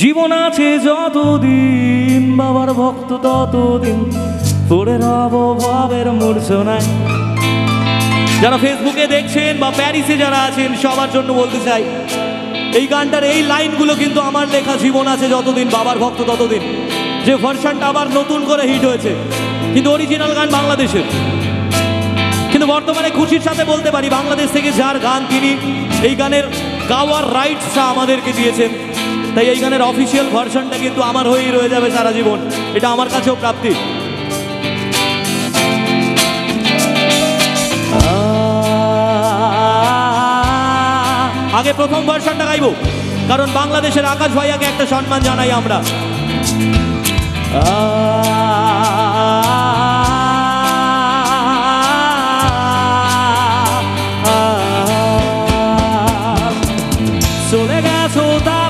জীবন আছে যতদিন, বাবার ভক্ত ততদিন। পড়ে রব ভাবের মূর্ছনায়। যারা ফেসবুকে দেখছেন বা প্যারিসে যারা আছেন, সবার জন্য বলতে চাই, এই গানটার এই লাইনগুলো কিন্তু আমার লেখা জীবন আছে যতদিন, বাবার ভক্ত ততদিন। যে ভার্সানটা আবার নতুন করে হিট হয়েছে, কিন্তু অরিজিনাল গান বাংলাদেশের। কিন্তু বর্তমানে খুশির সাথে বলতে পারি, বাংলাদেশ থেকে যার গান তিনি, এই গানের গাওয়ার রাইটসটা আমাদেরকে দিয়েছেন। তাই এই গানের অফিসিয়াল ভার্সনটা কিন্তু আমার হয়েই রয়ে যাবে সারা জীবন। এটা আমার কাছেও প্রাপ্তি। আগে প্রথম ভার্সনটা গাইবো, কারণ বাংলাদেশের আকাশ ভাইয়াকে একটা সম্মান জানাই আমরা। চলে গেছো কি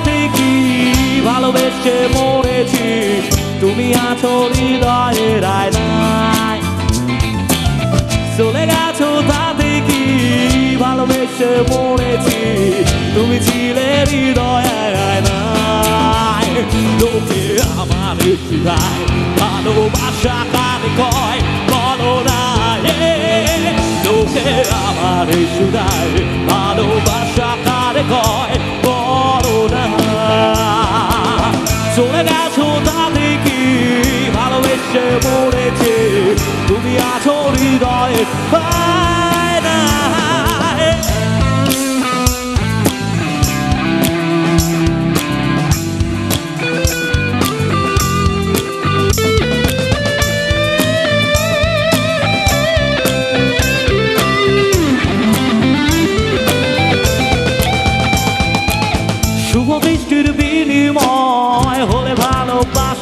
ভালোবেসে মরেছি। তুমি আছো হৃদয়ের আয়নায়। চলে গেছো তাতে কি ভালোবেসে মরেছি। তুমি ছিলে হৃদয়ের আয়নায়। লোকে আমার হৃদয়। চলে গেছো তাতে কি? ভালোবেসে মরেছে। তুমি আছো হৃদয়ে।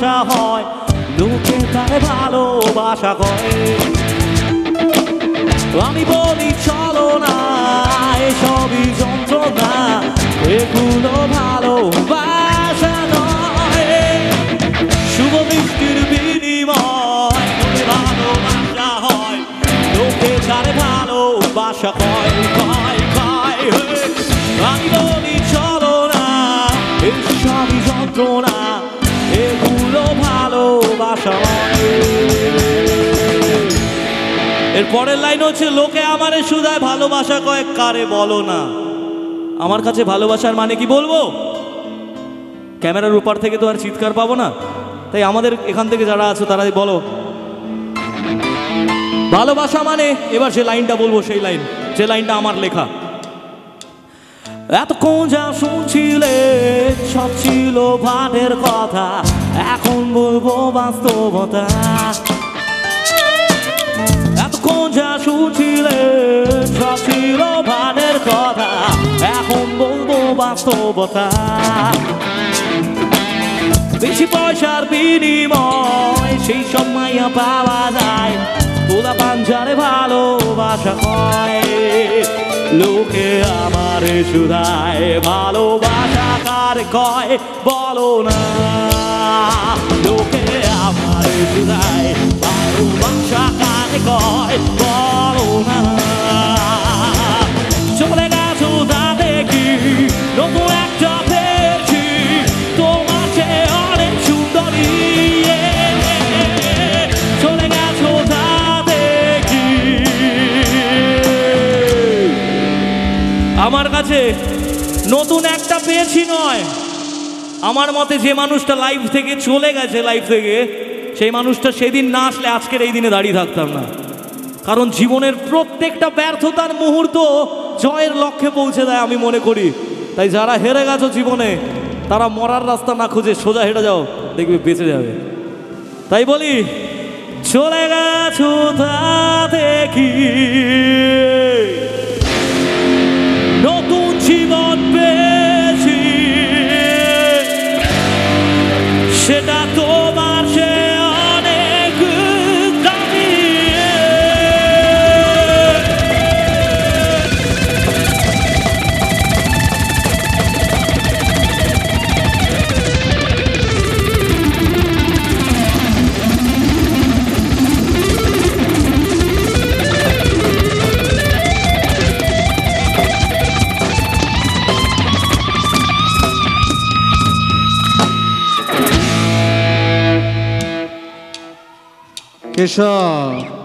ভালোবাসা হয়, লোকে তারে ভালোবাসা করে। আমি বলি, চলো না, এসবই যন্ত্রণা, এগুলো ভালোবাসা নয়। শুভ বৃষ্টির বিনিময় ভালোবাসা হয়, লোকে তারে ভালোবাসা কয় কয় কয়। আমি বলি, চলো না, এসবই যন্ত্রণা, এগুলো পরের লাইন হচ্ছে, লোকে আমারে সুদায় ভালোবাসা কয়, কারে বলো না? আমার কাছে ভালোবাসার মানে কি বলব? ক্যামেরার উপর থেকে তো আর চিৎকার পাবো না। তাই আমাদের এখান থেকে যারা আছো, তারাই বলো। ভালোবাসা মানে এবার যে লাইনটা বলব, সেই লাইন। যে লাইনটা আমার লেখা। এতক্ষণ যা শুনছিলে, সব ছিল ভাটের কথা। এখন বলব বাস্তবতা। এতক্ষণ যা শুনছিলে, সব ছিল ভাটের কথা। এখন বলব বাস্তবতা। বেশি পয়সার বিনিময়, সেই সময় পাওয়া যায়। তোলা পাঞ্জারে ভালোবাসা কয় লোকে আমার সুধায় ভালোবাসা কার কয়? বলো না। আমার কাছে নতুন একটা পেয়েছি নয়। আমার মতে যে মানুষটা লাইফ থেকে চলে গেছে লাইফ থেকে, সেই মানুষটা সেদিন না আসলে আজকের এই দিনে দাঁড়িয়ে থাকতাম না। কারণ জীবনের প্রত্যেকটা ব্যর্থতার মুহূর্ত জয়ের লক্ষ্যে পৌঁছে দেয় আমি মনে করি। তাই যারা হেরে গেছো জীবনে, তারা মরার রাস্তা না খুঁজে সোজা হেঁটে যাও, দেখবে বেঁচে যাবে। তাই বলি, চলে গেছো তা দেখি। নতুন জীবন পেয়েছি। সেটা তোমার केशव